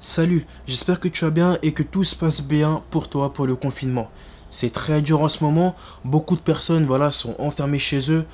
Salut, j'espère que tu vas bien et que tout se passe bien pour toi pour le confinement. C'est très dur en ce moment, beaucoup de personnes voilà, sont enfermées chez eux,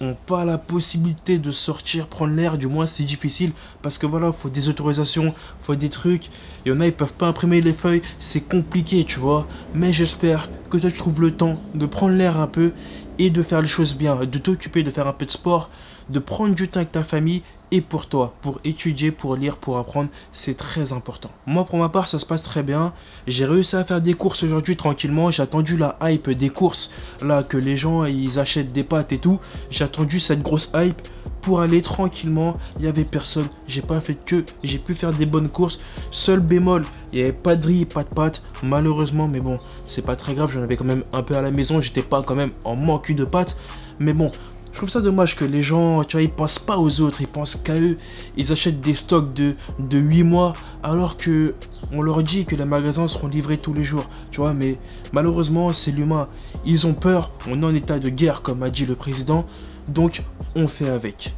ont pas la possibilité de sortir, prendre l'air, du moins c'est difficile parce que voilà, faut des autorisations, faut des trucs. Il y en a, ils peuvent pas imprimer les feuilles, c'est compliqué, tu vois. Mais j'espère que toi tu trouves le temps de prendre l'air un peu et de faire les choses bien, de t'occuper, de faire un peu de sport, de prendre du temps avec ta famille et pour toi, pour étudier, pour lire, pour apprendre, c'est très important. Moi, pour ma part, ça se passe très bien. J'ai réussi à faire des courses aujourd'hui tranquillement. J'ai attendu la hype des courses, là, que les gens, ils achètent des pâtes et tout. J'ai attendu cette grosse hype pour aller tranquillement. Il n'y avait personne. J'ai pas fait que. J'ai pu faire des bonnes courses. Seul bémol, il n'y avait pas de riz, pas de pâtes, malheureusement. Mais bon, c'est pas très grave. J'en avais quand même un peu à la maison. J'étais pas quand même en manque de pâtes. Mais bon, je trouve ça dommage que les gens, tu vois, ils pensent pas aux autres, ils pensent qu'à eux. Ils achètent des stocks de, de 8 mois alors que on leur dit que les magasins seront livrés tous les jours, tu vois, mais malheureusement, c'est l'humain. Ils ont peur, on est en état de guerre, comme a dit le président, donc on fait avec.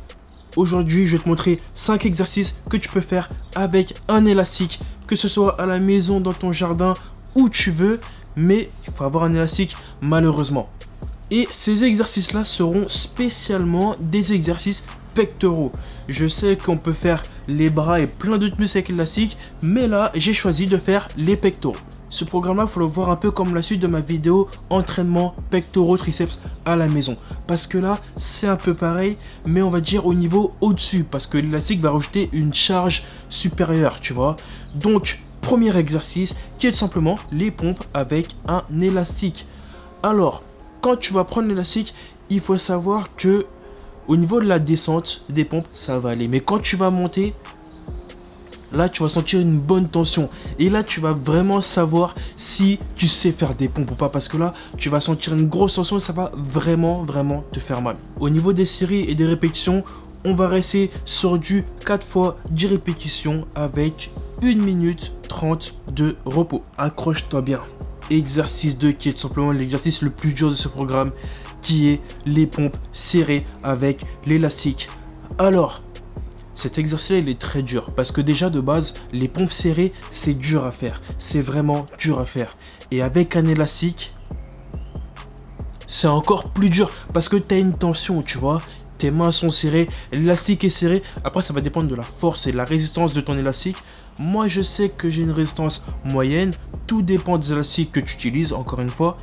Aujourd'hui, je vais te montrer 5 exercices que tu peux faire avec un élastique, que ce soit à la maison, dans ton jardin, où tu veux, mais il faut avoir un élastique malheureusement. Et ces exercices-là seront spécialement des exercices pectoraux. Je sais qu'on peut faire les bras et plein d'autres muscles élastiques, mais là, j'ai choisi de faire les pectoraux. Ce programme-là, faut le voir un peu comme la suite de ma vidéo entraînement pectoraux triceps à la maison. Parce que là, c'est un peu pareil, mais on va dire au niveau au-dessus. Parce que l'élastique va rajouter une charge supérieure, tu vois. Donc, premier exercice qui est tout simplement les pompes avec un élastique. Alors, quand tu vas prendre l'élastique, il faut savoir que au niveau de la descente des pompes, ça va aller. Mais quand tu vas monter, là tu vas sentir une bonne tension. Et là tu vas vraiment savoir si tu sais faire des pompes ou pas. Parce que là, tu vas sentir une grosse tension et ça va vraiment, vraiment te faire mal. Au niveau des séries et des répétitions, on va rester sur du 4 fois 10 répétitions avec 1 minute 30 de repos. Accroche-toi bien exercice 2 qui est tout simplement l'exercice le plus dur de ce programme qui est les pompes serrées avec l'élastique. Alors, cet exercice il est très dur parce que déjà de base, les pompes serrées, c'est dur à faire. C'est vraiment dur à faire. Et avec un élastique, c'est encore plus dur parce que tu as une tension, tu vois. Tes mains sont serrées, l'élastique est serré. Après, ça va dépendre de la force et de la résistance de ton élastique. Moi, je sais que j'ai une résistance moyenne. Tout dépend des élastiques que tu utilises, encore une fois.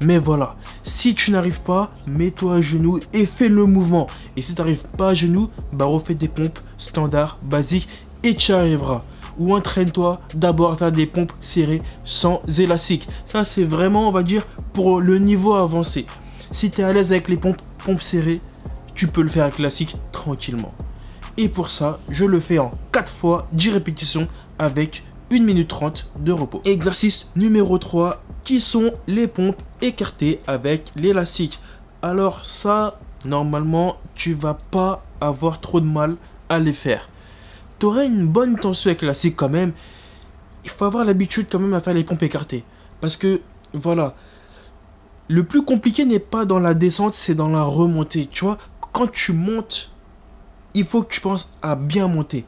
Mais voilà, si tu n'arrives pas, mets-toi à genoux et fais le mouvement. Et si tu n'arrives pas à genoux, bah refais des pompes standards, basiques et tu arriveras. Ou entraîne-toi d'abord à faire des pompes serrées sans élastique. Ça, c'est vraiment, on va dire, pour le niveau avancé. Si tu es à l'aise avec les pompes, pompes serrées, tu peux le faire avec classique tranquillement. Et pour ça, je le fais en 4 fois 10 répétitions avec 1 minute 30 de repos. Exercice numéro 3 qui sont les pompes écartées avec l'élastique. Alors ça, normalement, tu vas pas avoir trop de mal à les faire. Tu aurais une bonne tension avec l'élastique quand même. Il faut avoir l'habitude quand même à faire les pompes écartées. Parce que, voilà, le plus compliqué n'est pas dans la descente, c'est dans la remontée. Tu vois, quand tu montes, il faut que tu penses à bien monter,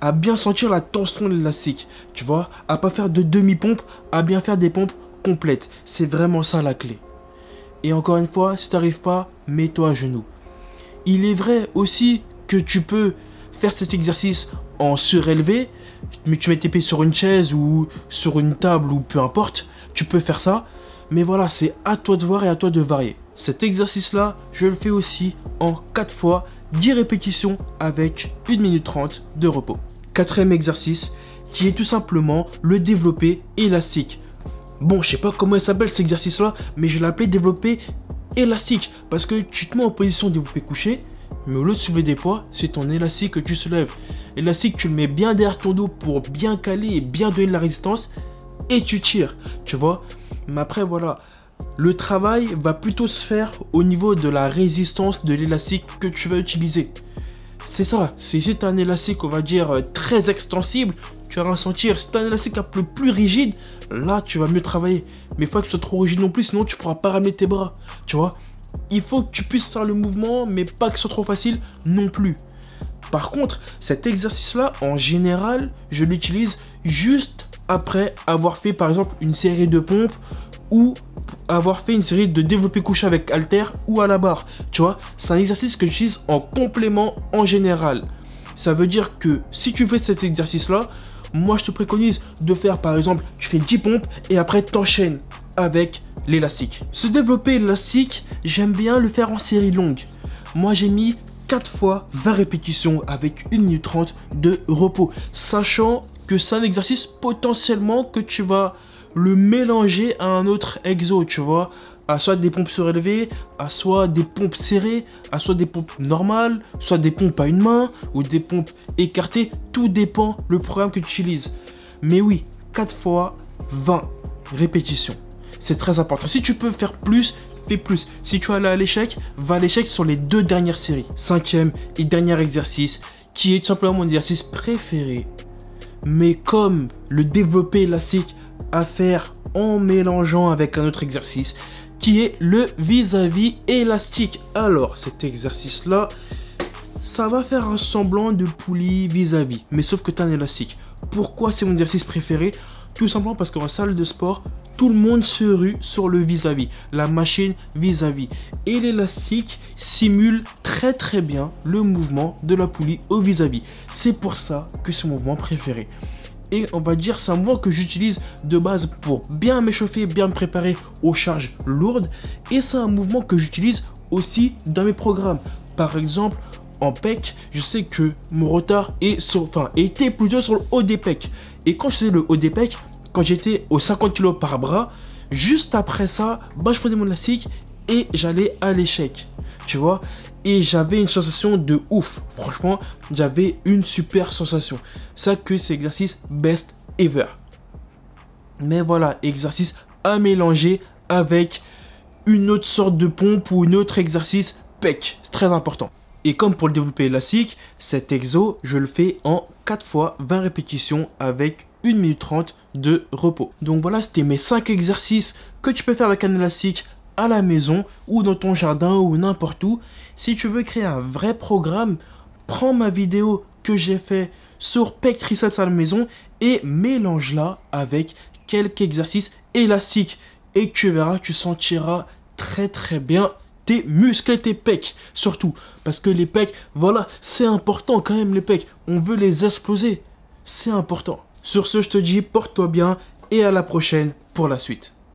à bien sentir la tension de l'élastique, tu vois, à pas faire de demi-pompe, à bien faire des pompes complètes. C'est vraiment ça la clé. Et encore une fois, si tu n'arrives pas, mets-toi à genoux. Il est vrai aussi que tu peux faire cet exercice en surélevé, mais tu mets tes pieds sur une chaise ou sur une table ou peu importe, tu peux faire ça. Mais voilà, c'est à toi de voir et à toi de varier. Cet exercice-là, je le fais aussi en 4 fois 10 répétitions avec 1 minute 30 de repos. Quatrième exercice qui est tout simplement le développé élastique. Bon, je sais pas comment il s'appelle cet exercice-là, mais je l'appelais développé élastique parce que tu te mets en position développé couché, mais au lieu de soulever des poids, c'est ton élastique que tu soulèves. Élastique, tu le mets bien derrière ton dos pour bien caler et bien donner de la résistance et tu tires, tu vois. Mais après, voilà, le travail va plutôt se faire au niveau de la résistance de l'élastique que tu vas utiliser. C'est ça, si c'est un élastique, on va dire, euh, très extensible, tu vas ressentir. Si c'est un élastique un peu plus rigide, là, tu vas mieux travailler. Mais faut que tu sois trop rigide non plus, sinon tu pourras pas ramener tes bras. Tu vois? Il faut que tu puisses faire le mouvement, mais pas que ce soit trop facile non plus. Par contre, cet exercice-là, en général, je l'utilise juste après avoir fait par exemple une série de pompes ou avoir fait une série de développé couché avec halter ou à la barre. Tu vois, c'est un exercice que j'utilise en complément en général. Ça veut dire que si tu fais cet exercice-là, moi je te préconise de faire par exemple, tu fais 10 pompes et après t'enchaînes avec l'élastique. Ce développé élastique, j'aime bien le faire en série longue. Moi j'ai mis 4 fois 20 répétitions avec 1 minute 30 de repos. Sachant que c'est un exercice potentiellement que tu vas le mélanger à un autre exo, tu vois. À soit des pompes surélevées, à soit des pompes serrées, à soit des pompes normales, soit des pompes à une main ou des pompes écartées. Tout dépend le programme que tu utilises. Mais oui, 4 fois 20 répétitions. C'est très important. Si tu peux faire plus, fais plus. Si tu vas à l'échec, va à l'échec sur les deux dernières séries. Cinquième et dernier exercice, qui est tout simplement mon exercice préféré. Mais comme le développé élastique à faire en mélangeant avec un autre exercice, qui est le vis-à-vis élastique. Alors, cet exercice-là, ça va faire un semblant de poulie vis-à-vis, mais sauf que tu as un élastique. Pourquoi c'est mon exercice préféré? Tout simplement parce qu'en salle de sport, tout le monde se rue sur le vis-à-vis, la machine vis-à-vis. Et l'élastique simule très très bien le mouvement de la poulie au vis-à-vis. C'est pour ça que c'est mon mouvement préféré. Et on va dire c'est un mouvement que j'utilise de base pour bien m'échauffer, bien me préparer aux charges lourdes. Et c'est un mouvement que j'utilise aussi dans mes programmes. Par exemple, en pec, je sais que mon retard est sur, enfin, était plutôt sur le haut des pecs. Et quand je faisais le haut des pecs, quand j'étais aux 50 kg par bras, juste après ça, bah, je prenais mon élastique et j'allais à l'échec. Tu vois Et j'avais une sensation de ouf. Franchement, j'avais une super sensation. Ça que c'est exercice best ever. Mais voilà, exercice à mélanger avec une autre sorte de pompe ou un autre exercice pec. C'est très important. Et comme pour le développer élastique, cet exo, je le fais en 4 fois 20 répétitions avec 1 minute 30 de repos. Donc voilà, c'était mes 5 exercices que tu peux faire avec un élastique à la maison ou dans ton jardin ou n'importe où. Si tu veux créer un vrai programme, prends ma vidéo que j'ai fait sur pec triceps à la maison et mélange-la avec quelques exercices élastiques. Et tu verras, tu sentiras très très bien tes muscles et tes pecs surtout. Parce que les pecs voilà c'est important quand même les pecs. On veut les exploser. C'est important. Sur ce je te dis porte-toi bien et à la prochaine pour la suite